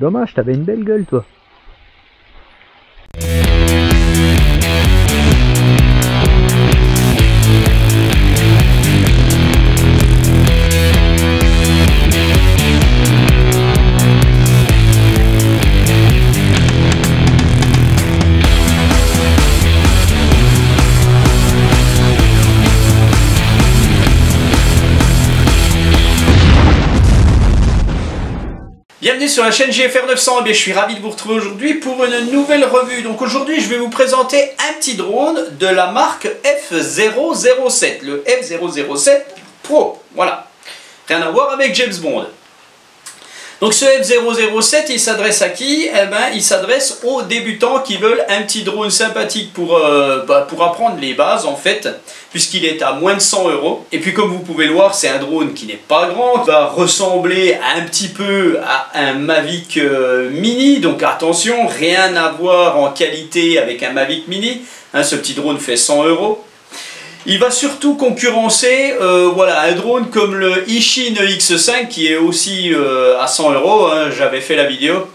Dommage, t'avais une belle gueule, toi. Sur la chaîne GFR 900, et je suis ravi de vous retrouver aujourd'hui pour une nouvelle revue. Donc aujourd'hui je vais vous présenter un petit drone de la marque F007, le F007 Pro, voilà. Rien à voir avec James Bond. Donc ce F007, il s'adresse à qui? Eh ben, il s'adresse aux débutants qui veulent un petit drone sympathique pour, euh, bah, apprendre les bases en fait, puisqu'il est à moins de 100 euros. Et puis comme vous pouvez le voir, c'est un drone qui n'est pas grand, qui va ressembler un petit peu à un Mavic euh, Mini, donc attention, rien à voir en qualité avec un Mavic Mini. Hein, ce petit drone fait 100 euros. Il va surtout concurrencer euh, voilà, un drone comme le Ishin X5 qui est aussi euh, à 100 euros. hein, J'avais fait la vidéo.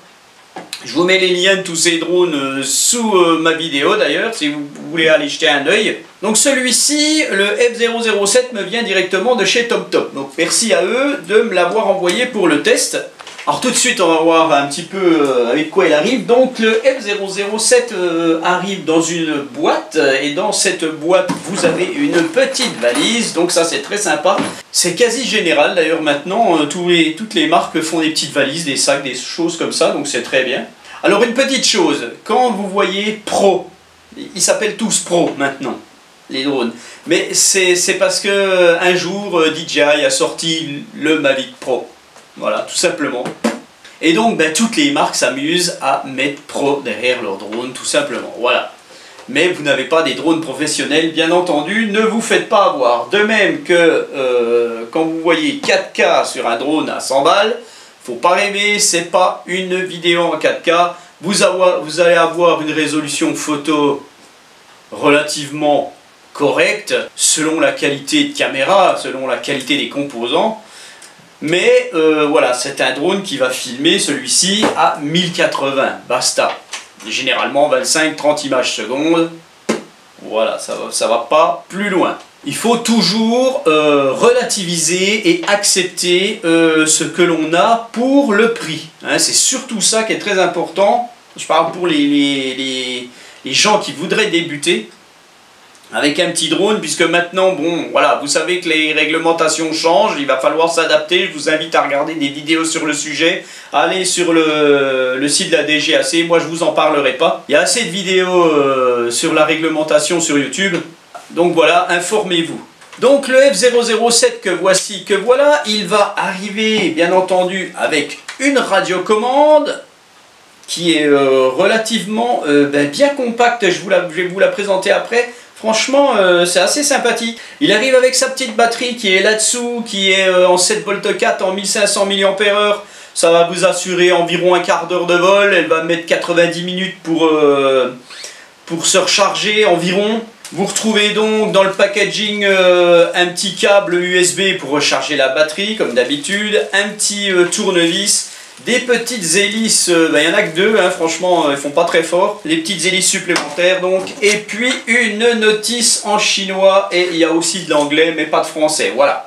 Je vous mets les liens de tous ces drones euh, sous ma vidéo d'ailleurs si vous voulez aller jeter un œil. Donc celui-ci, le F007 me vient directement de chez TopTop. Donc merci à eux de me l'avoir envoyé pour le test. Alors tout de suite on va voir un petit peu euh, avec quoi il arrive. Donc le F007 euh, arrive dans une boîte et dans cette boîte vous avez une petite valise. Donc ça c'est très sympa. C'est quasi général d'ailleurs maintenant. euh, toutes les marques font des petites valises, des sacs, des choses comme ça. Donc c'est très bien. Alors une petite chose, quand vous voyez Pro, ils s'appellent tous Pro maintenant les drones. Mais c'est parce que un jour DJI a sorti le Mavic Pro. Voilà, tout simplement. Et donc ben, toutes les marques s'amusent à mettre Pro derrière leur drone, tout simplement. Voilà. Mais vous n'avez pas des drones professionnels, bien entendu, ne vous faites pas avoir. De même que euh, quand vous voyez 4K sur un drone à 100 balles, faut pas rêver, c'est pas une vidéo en 4K. Vous, vous allez avoir une résolution photo relativement correcte selon la qualité de caméra, selon la qualité des composants. Mais euh, voilà, c'est un drone qui va filmer celui-ci à 1080, basta. Généralement 25-30 images secondes. Voilà, ça va, va pas plus loin. Il faut toujours euh, relativiser et accepter euh, ce que l'on a pour le prix. Hein, c'est surtout ça qui est très important. Je parle pour les gens qui voudraient débuter avec un petit drone, puisque maintenant, bon, voilà, vous savez que les réglementations changent, il va falloir s'adapter. Je vous invite à regarder des vidéos sur le sujet. Allez sur le, site de la DGAC, moi je vous en parlerai pas. Il y a assez de vidéos euh, sur la réglementation sur YouTube. Donc voilà, informez-vous. Donc le F007 que voici, que voilà, il va arriver bien entendu avec une radiocommande qui est euh, relativement euh, ben, bien compacte, je vais vous la présenter après. Franchement, euh, c'est assez sympathique. Il arrive avec sa petite batterie qui est là-dessous, qui est euh, en 7 v 4 en 1500 mAh. Ça va vous assurer environ un quart d'heure de vol. Elle va mettre 90 minutes pour, euh, pour se recharger environ. Vous retrouvez donc dans le packaging un petit câble USB pour recharger la batterie comme d'habitude, un petit tournevis, des petites hélices, il y en a que deux, hein, franchement, euh, ils font pas très fort. Les petites hélices supplémentaires donc, et puis une notice en chinois et il y a aussi de l'anglais mais pas de français, voilà.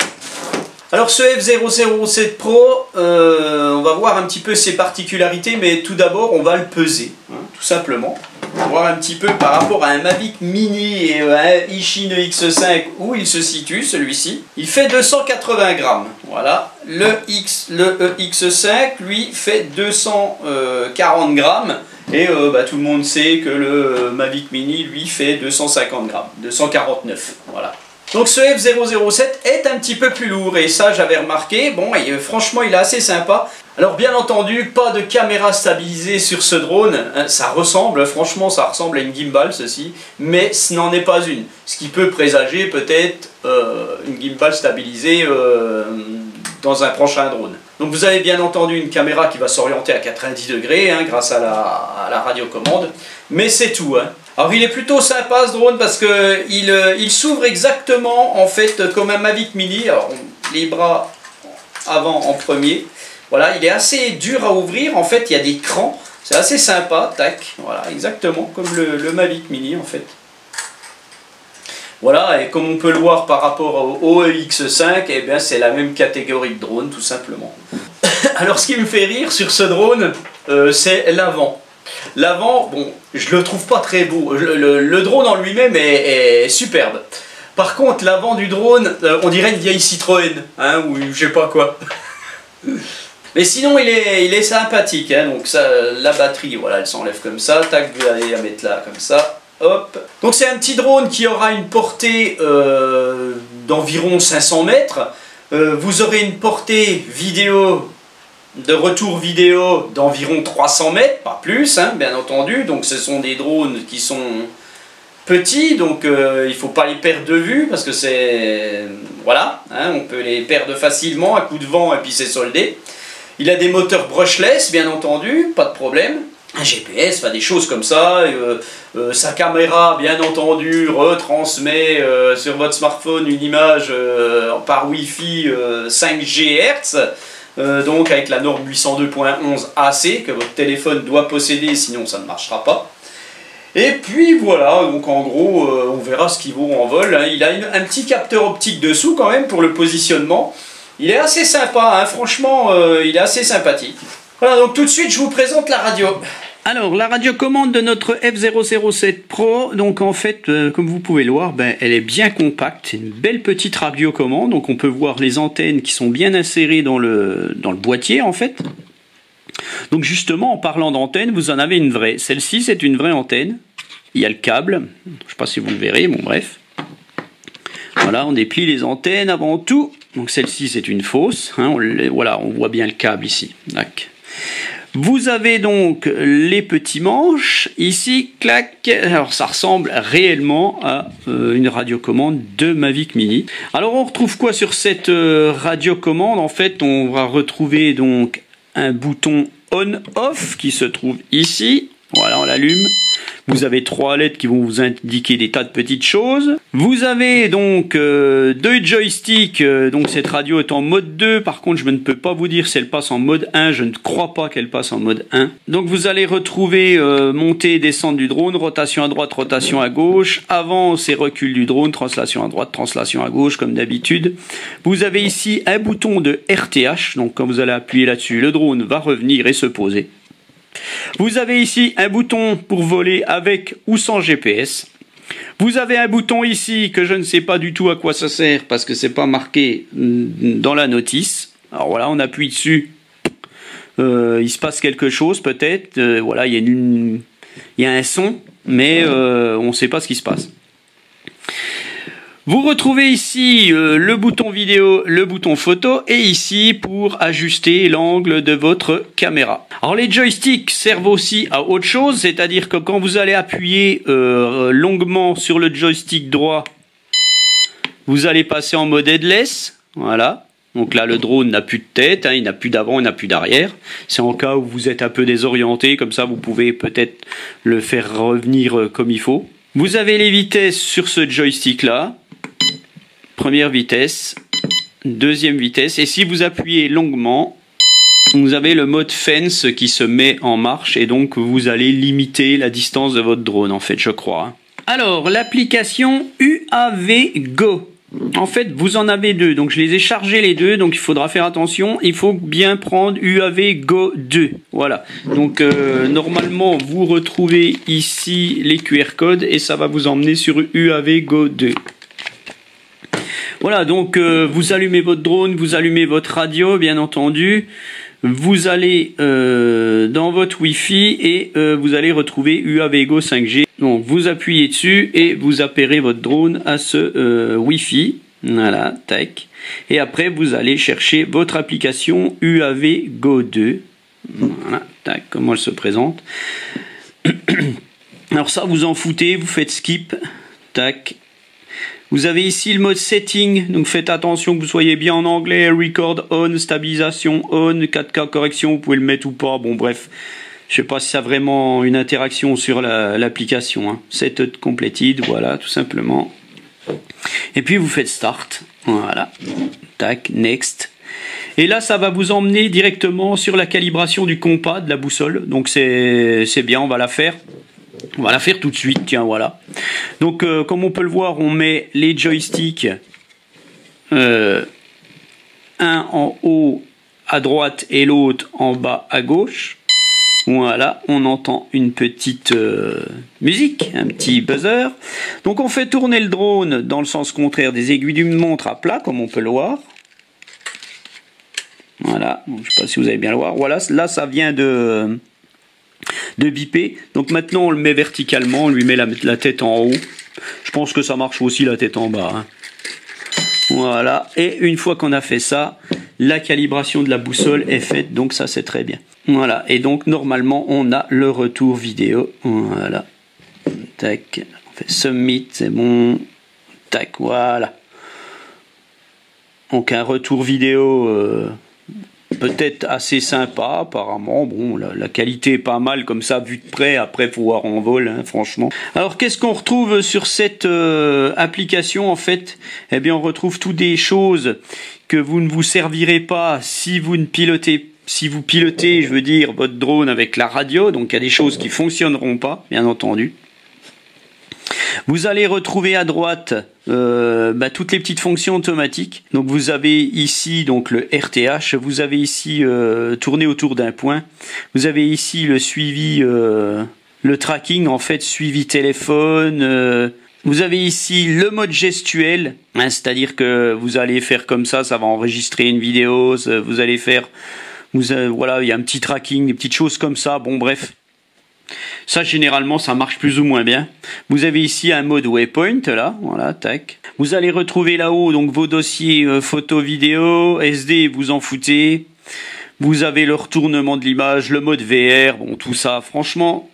Alors ce F007 Pro, euh, on va voir un petit peu ses particularités, mais tout d'abord on va le peser, hein, tout simplement. Voir un petit peu par rapport à un Mavic Mini et euh, un Ishin X5 où il se situe celui-ci. Il fait 280 grammes, voilà. Le, X, le EX5 lui fait 240 grammes. Et euh, bah, tout le monde sait que le Mavic Mini lui fait 250 grammes, 249, voilà. Donc ce F007 est un petit peu plus lourd et ça j'avais remarqué, bon et, euh, franchement il est assez sympa. Alors bien entendu pas de caméra stabilisée sur ce drone, hein, ça ressemble, franchement ça ressemble à une gimbal ceci, mais ce n'en est pas une. Ce qui peut présager peut-être euh, une gimbal stabilisée euh, dans un prochain drone. Donc vous avez bien entendu une caméra qui va s'orienter à 90 degrés hein, grâce à la, à la radiocommande, mais c'est tout. Hein. Alors il est plutôt sympa ce drone parce que il, euh, s'ouvre exactement en fait comme un Mavic Mini. Les bras avant en premier, Voilà, il est assez dur à ouvrir. En fait, il y a des crans. C'est assez sympa. Tac. Voilà, exactement comme le, Mavic Mini en fait. Voilà, et comme on peut le voir par rapport au EX5, eh bien c'est la même catégorie de drone tout simplement. Alors ce qui me fait rire sur ce drone, euh, c'est l'avant. L'avant, bon, je le trouve pas très beau. Le, drone en lui-même est, superbe. Par contre, l'avant du drone, euh, on dirait une vieille Citroën, hein, ou je sais pas quoi. Mais sinon, il est, il est sympathique. Hein, donc ça, la batterie, voilà, elle s'enlève comme ça. Tac, vous allez la mettre là comme ça. Hop. Donc c'est un petit drone qui aura une portée euh, d'environ 500 mètres. Euh, vous aurez une portée vidéo de retour vidéo d'environ 300 mètres, pas plus, hein, bien entendu. Donc ce sont des drones qui sont petits, donc euh, il ne faut pas les perdre de vue parce que c'est... Voilà, hein, on peut les perdre facilement à coup de vent et puis c'est soldé. Il a des moteurs brushless, bien entendu, pas de problème un GPS, des choses comme ça. Euh, euh, sa caméra, bien entendu, retransmet sur votre smartphone une image par Wi-Fi 5 GHz. Donc avec la norme 802.11 AC que votre téléphone doit posséder, sinon ça ne marchera pas. Et puis voilà, donc en gros, on verra ce qu'il vaut en vol. Hein. Il a un petit capteur optique dessous quand même pour le positionnement. Il est assez sympa, hein. franchement, il est assez sympathique. Voilà, donc tout de suite, je vous présente la radio. Alors, la radiocommande de notre F007 Pro, donc en fait, euh, comme vous pouvez le voir, ben, elle est bien compacte, une belle petite radiocommande, donc on peut voir les antennes qui sont bien insérées dans le, dans le boîtier en fait. Donc justement, en parlant d'antenne, vous en avez une vraie. Celle-ci, c'est une vraie antenne. Il y a le câble, je ne sais pas si vous le verrez, bon bref. Voilà, on déplie les antennes avant tout. Donc celle-ci, c'est une fausse. Hein, voilà, on voit bien le câble ici. Vous avez donc les petits manches, ici, clac, alors ça ressemble réellement à euh, une radiocommande de Mavic Mini. Alors on retrouve quoi sur cette euh, radiocommande? En fait, on va retrouver donc un bouton on-off qui se trouve ici. Voilà, on l'allume. Vous avez trois lettres qui vont vous indiquer des tas de petites choses. Vous avez donc euh, deux joysticks. Euh, donc cette radio est en mode 2. Par contre, je ne peux pas vous dire si elle passe en mode 1. Je ne crois pas qu'elle passe en mode 1. Donc vous allez retrouver euh, montée et descente du drone, rotation à droite, rotation à gauche, avance et recul du drone, translation à droite, translation à gauche comme d'habitude. Vous avez ici un bouton de RTH. Donc quand vous allez appuyer là-dessus, le drone va revenir et se poser. Vous avez ici un bouton pour voler avec ou sans GPS. Vous avez un bouton ici que je ne sais pas du tout à quoi ça sert parce que c'est pas marqué dans la notice. Alors voilà, on appuie dessus. Euh, il se passe quelque chose peut-être. Euh, voilà, il y, a il y a un son, mais euh, on ne sait pas ce qui se passe. Vous retrouvez ici euh, le bouton vidéo, le bouton photo et ici pour ajuster l'angle de votre caméra. Alors les joysticks servent aussi à autre chose, c'est-à-dire que quand vous allez appuyer euh, longuement sur le joystick droit, vous allez passer en mode headless, voilà. Donc là, le drone n'a plus de tête, hein, il n'a plus d'avant, il n'a plus d'arrière. C'est en cas où vous êtes un peu désorienté, comme ça vous pouvez peut-être le faire revenir euh, comme il faut. Vous avez les vitesses sur ce joystick là première vitesse, deuxième vitesse, et si vous appuyez longuement, vous avez le mode fence qui se met en marche et donc vous allez limiter la distance de votre drone en fait je crois. Alors l'application UAV Go. En fait vous en avez deux donc je les ai chargés les deux donc il faudra faire attention il faut bien prendre UAV Go 2 voilà donc euh, normalement vous retrouvez ici les QR codes et ça va vous emmener sur UAV Go 2. Voilà, donc euh, vous allumez votre drone, vous allumez votre radio, bien entendu. Vous allez euh, dans votre Wi-Fi et euh, vous allez retrouver UAVGO 5G. Donc vous appuyez dessus et vous appérez votre drone à ce Wi-Fi. Voilà, tac. Et après vous allez chercher votre application UAV Go 2. Voilà, tac, comment elle se présente. Alors ça vous en foutez, vous faites skip, tac, vous avez ici le mode setting, donc faites attention que vous soyez bien en anglais, record on, stabilisation on, 4K correction, vous pouvez le mettre ou pas, bon bref. Je sais pas si ça a vraiment une interaction sur l'application. hein. Set completed, voilà, tout simplement. Et puis vous faites start, voilà. Tac, next. Et là, ça va vous emmener directement sur la calibration du compas de la boussole. Donc c'est bien, on va la faire. On va la faire tout de suite, tiens, voilà. Donc, euh, comme on peut le voir, on met les joysticks, euh, un en haut à droite et l'autre en bas à gauche. Voilà, on entend une petite euh, musique, un petit buzzer. Donc on fait tourner le drone dans le sens contraire des aiguilles d'une montre à plat, comme on peut le voir. Voilà, je ne sais pas si vous allez bien le voir. Voilà, là ça vient de, de biper. Donc maintenant on le met verticalement, on lui met la, tête en haut. Je pense que ça marche aussi la tête en bas. Hein. Voilà, et une fois qu'on a fait ça, la calibration de la boussole est faite, donc ça c'est très bien. Voilà, et donc normalement on a le retour vidéo. Voilà. Tac, on fait submit, c'est bon. Tac, voilà. Donc un retour vidéo euh, peut-être assez sympa apparemment. Bon, la, qualité est pas mal comme ça vu de près. Après, faut voir en vol, hein, franchement. Alors, qu'est-ce qu'on retrouve sur cette euh, application en fait? Eh bien, on retrouve toutes des choses que vous ne vous servirez pas si vous ne pilotez si vous pilotez, je veux dire, votre drone avec la radio, donc il y a des choses qui fonctionneront pas, bien entendu. Vous allez retrouver à droite euh, bah, toutes les petites fonctions automatiques. Donc vous avez ici donc le RTH, vous avez ici euh, tourner autour d'un point, vous avez ici le suivi, euh, le tracking en fait, suivi téléphone. Euh, vous avez ici le mode gestuel, hein, c'est-à-dire que vous allez faire comme ça, ça va enregistrer une vidéo, vous allez faire, vous, voilà, il y a un petit tracking, des petites choses comme ça. Bon bref, ça, généralement, ça marche plus ou moins bien. Vous avez ici un mode waypoint, là, voilà, tac. Vous allez retrouver là-haut, donc, vos dossiers euh, photo, vidéo, SD, vous en foutez. Vous avez le retournement de l'image, le mode VR, bon, tout ça, franchement,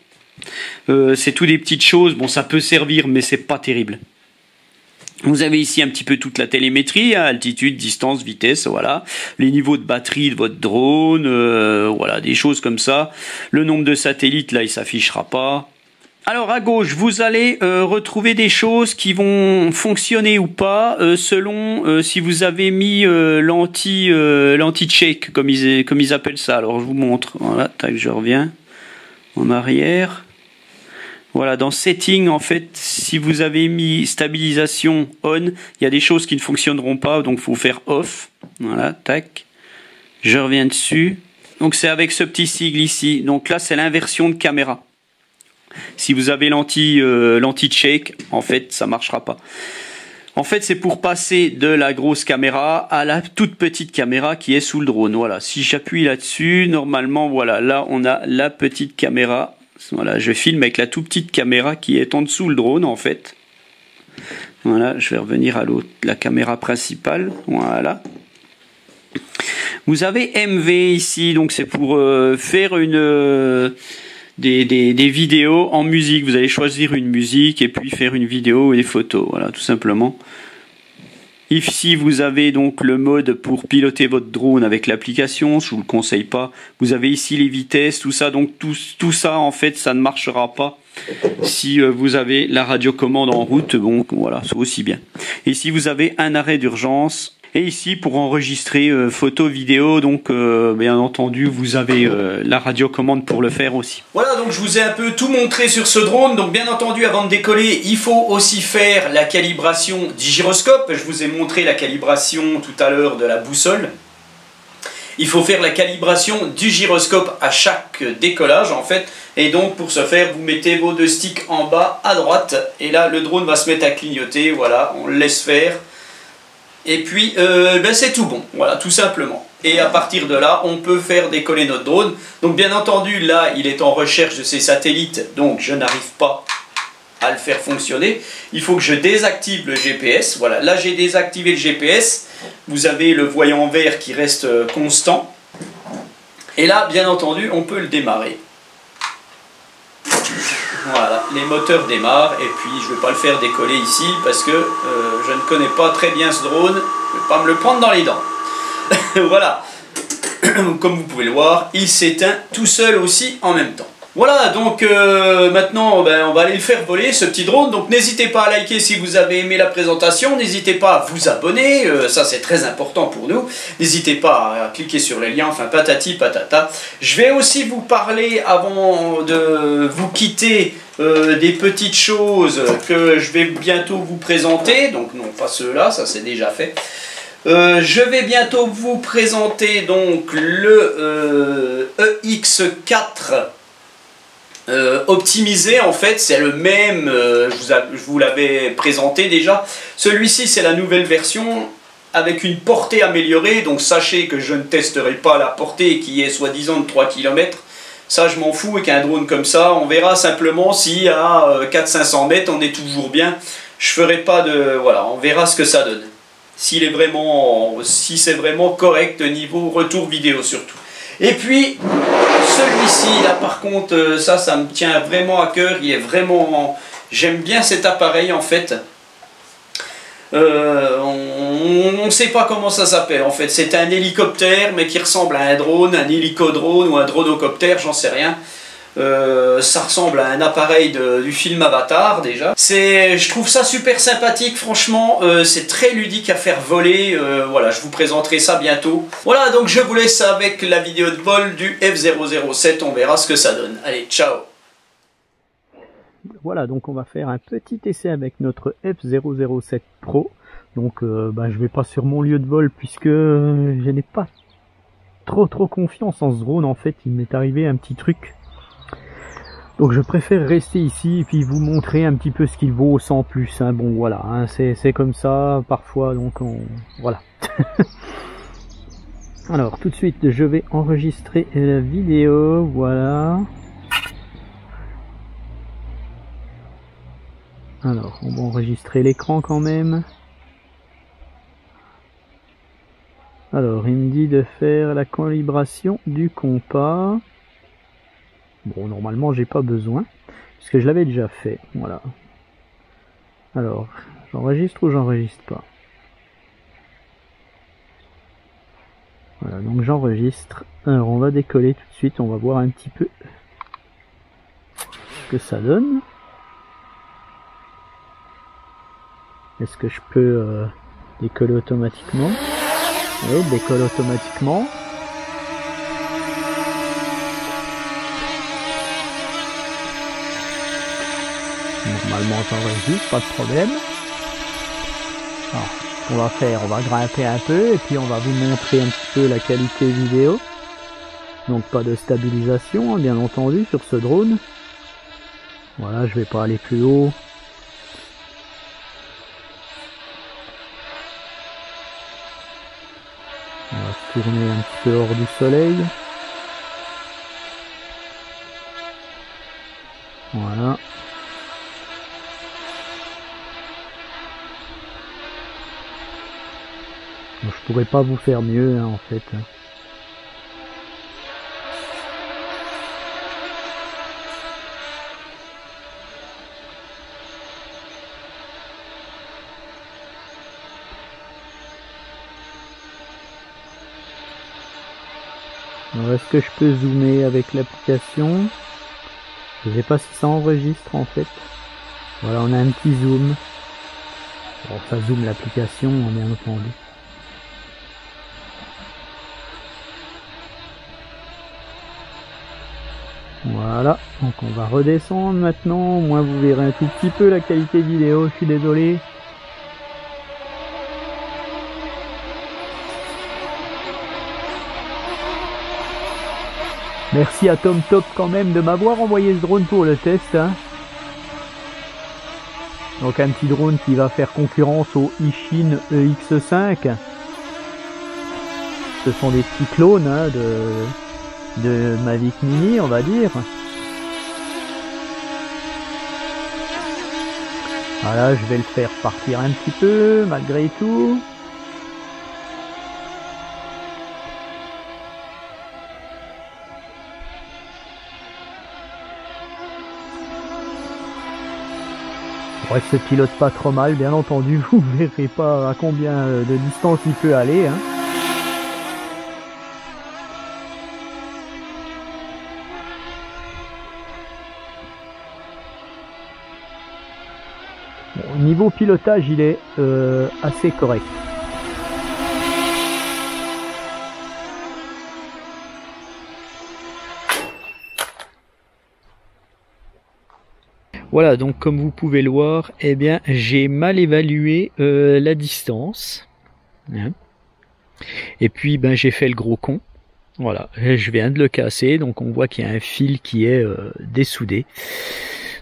euh, c'est tout des petites choses. Bon, ça peut servir, mais c'est pas terrible. Vous avez ici un petit peu toute la télémétrie, hein, altitude, distance, vitesse, voilà. Les niveaux de batterie de votre drone, euh, voilà, des choses comme ça. Le nombre de satellites, là, il s'affichera pas. Alors à gauche, vous allez euh, retrouver des choses qui vont fonctionner ou pas euh, selon si vous avez mis l'anti l'anti check comme ils comme ils appellent ça. Alors je vous montre. Voilà, tac, je reviens en arrière. Voilà, dans Setting, en fait, si vous avez mis stabilisation on, il y a des choses qui ne fonctionneront pas, donc faut faire off. Voilà, tac. Je reviens dessus. Donc c'est avec ce petit sigle ici. Donc là, c'est l'inversion de caméra. Si vous avez euh, l'anti check, en fait, ça marchera pas. En fait, c'est pour passer de la grosse caméra à la toute petite caméra qui est sous le drone. Voilà. Si j'appuie là-dessus, normalement, voilà, là, on a la petite caméra voilà, je filme avec la toute petite caméra qui est en dessous le drone en fait. Voilà, je vais revenir à la caméra principale. Voilà. Vous avez MV ici, donc c'est pour euh, faire une euh, des, des, des, vidéos en musique. Vous allez choisir une musique et puis faire une vidéo et des photos. Voilà, tout simplement. Ici, vous avez donc le mode pour piloter votre drone avec l'application. Je vous le conseille pas. Vous avez ici les vitesses, tout ça. Donc tout, tout ça, en fait, ça ne marchera pas si euh, vous avez la radiocommande en route. Bon, voilà, c'est aussi bien. Ici, vous avez un arrêt d'urgence et ici, pour enregistrer euh, photo, vidéo, donc euh, bien entendu, vous avez euh, la radiocommande pour le faire aussi. Voilà, donc je vous ai un peu tout montré sur ce drone. Donc bien entendu, avant de décoller, il faut aussi faire la calibration du gyroscope. Je vous ai montré la calibration tout à l'heure de la boussole. Il faut faire la calibration du gyroscope à chaque décollage en fait. Et donc pour ce faire, vous mettez vos deux sticks en bas à droite. Et là, le drone va se mettre à clignoter. Voilà, on le laisse faire. Et puis, euh, ben c'est tout bon, voilà, tout simplement. Et à partir de là, on peut faire décoller notre drone. Donc bien entendu, là, il est en recherche de ses satellites, donc je n'arrive pas à le faire fonctionner. Il faut que je désactive le GPS. Voilà, là j'ai désactivé le GPS. Vous avez le voyant vert qui reste euh, constant. Et là, bien entendu, on peut le démarrer. Voilà, les moteurs démarrent et puis je ne vais pas le faire décoller ici parce que euh, je ne connais pas très bien ce drone. Je ne vais pas me le prendre dans les dents. voilà. Comme vous pouvez le voir, il s'éteint tout seul aussi en même temps. Voilà, donc euh, maintenant ben, on va aller le faire voler ce petit drone. Donc n'hésitez pas à liker si vous avez aimé la présentation, n'hésitez pas à vous abonner, euh, ça c'est très important pour nous. N'hésitez pas à cliquer sur les liens, enfin patati patata. Je vais aussi vous parler avant de vous quitter euh, des petites choses que je vais bientôt vous présenter. Donc non pas ceux-là, ça c'est déjà fait. je vais bientôt vous présenter donc le EX4 euh, optimisé en fait c'est le même, euh, je vous, l'avais présenté déjà. Celui-ci c'est la nouvelle version avec une portée améliorée, donc sachez que je ne testerai pas la portée qui est soi-disant de 3 km. Ça je m'en fous avec un drone comme ça, on verra simplement si à 400-500 euh, mètres on est toujours bien. Je ferai pas de... voilà, on verra ce que ça donne. S'il est vraiment... si c'est vraiment correct niveau retour vidéo surtout. Et puis, celui-ci, là par contre, euh, ça, ça me tient vraiment à cœur. Il est vraiment... J'aime bien cet appareil en fait. Euh, on ne sait pas comment ça s'appelle en fait. C'est un hélicoptère mais qui ressemble à un drone, un hélicodrone ou un dronocoptère, j'en sais rien. Euh, ça ressemble à un appareil du film Avatar déjà. C'est, je trouve ça super sympathique, franchement, euh, c'est très ludique à faire voler. Euh, voilà, je vous présenterai ça bientôt. Voilà, donc je vous laisse avec la vidéo de vol du F007. On verra ce que ça donne. Allez, ciao. Voilà, donc on va faire un petit essai avec notre F007 Pro. Donc, bah, je vais pas sur mon lieu de vol puisque je n'ai pas trop trop confiance en ce drone. En fait, il m'est arrivé un petit truc donc je préfère rester ici et puis vous montrer un petit peu ce qu'il vaut sans plus. Hein. Bon voilà, hein, c'est comme ça parfois, donc on... voilà. Alors tout de suite je vais enregistrer la vidéo, voilà. Alors on va enregistrer l'écran quand même. Alors il me dit de faire la calibration du compas. Bon, normalement, j'ai pas besoin, puisque je l'avais déjà fait. Voilà. Alors, j'enregistre ou j'enregistre pas? Voilà, donc j'enregistre. Alors, on va décoller tout de suite, on va voir un petit peu ce que ça donne. Est-ce que je peux euh, décoller automatiquement? Oui, décolle automatiquement. Normalement j'enregistre, pas de problème. Alors, ce qu'on va faire, on va grimper un peu et puis on va vous montrer un petit peu la qualité vidéo. Donc pas de stabilisation, hein, bien entendu, sur ce drone. Voilà, je vais pas aller plus haut. On va se tourner un petit peu hors du soleil. Je pourrais pas vous faire mieux hein, en fait. est-ce que je peux zoomer avec l'application? Je sais pas si ça enregistre en fait. Voilà, on a un petit zoom. Bon, ça zoome l'application, bien entendu. Voilà, donc on va redescendre maintenant, moins vous verrez un tout petit peu la qualité vidéo, je suis désolé. Merci à Tom Top quand même de m'avoir envoyé ce drone pour le test. Hein. Donc un petit drone qui va faire concurrence au Ishin EX5. Ce sont des petits clones hein, de, de Mavic Mini, on va dire. Voilà, je vais le faire partir un petit peu, malgré tout. Ouais, se pilote pas trop mal, bien entendu, vous verrez pas à combien de distance il peut aller. Hein. Pilotage, il est euh, assez correct. Voilà, donc comme vous pouvez le voir, eh bien, j'ai mal évalué euh, la distance. Hein. Et puis, ben, j'ai fait le gros con. Voilà, je viens de le casser, donc on voit qu'il y a un fil qui est euh, dessoudé.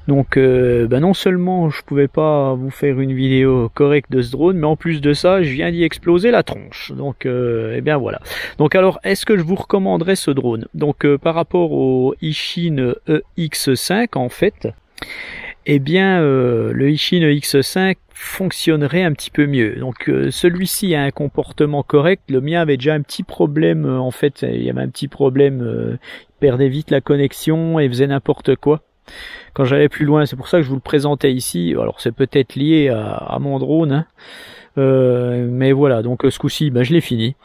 Donc euh, ben non seulement je pouvais pas vous faire une vidéo correcte de ce drone, mais en plus de ça, je viens d'y exploser la tronche. Donc euh, eh bien voilà. Donc alors est-ce que je vous recommanderais ce drone? Donc par rapport au Ishin EX5 en fait, eh bien euh, le Ishin X5 fonctionnerait un petit peu mieux. Donc euh, celui-ci a un comportement correct, le mien avait déjà un petit problème euh, en fait, il y avait un petit problème, il perdait vite la connexion et faisait n'importe quoi. Quand j'allais plus loin, c'est pour ça que je vous le présentais ici. Alors c'est peut-être lié à, mon drone, hein. mais voilà. Donc ce coup-ci, ben, je l'ai fini.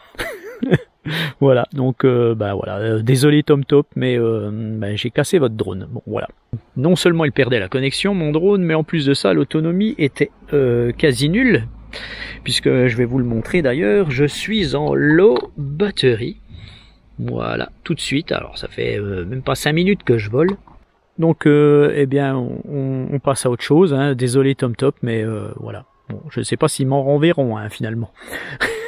voilà, donc euh, bah voilà, euh, désolé Tom Top, mais euh, bah, j'ai cassé votre drone. Bon voilà. Non seulement il perdait la connexion, mon drone, mais en plus de ça, l'autonomie était quasi nulle, puisque je vais vous le montrer d'ailleurs, je suis en low batterie. Voilà, tout de suite. Alors ça fait même pas 5 minutes que je vole. Donc eh bien on, passe à autre chose. Hein. Désolé Tom Top, mais voilà. Bon, je ne sais pas s'ils m'en renverront hein, finalement.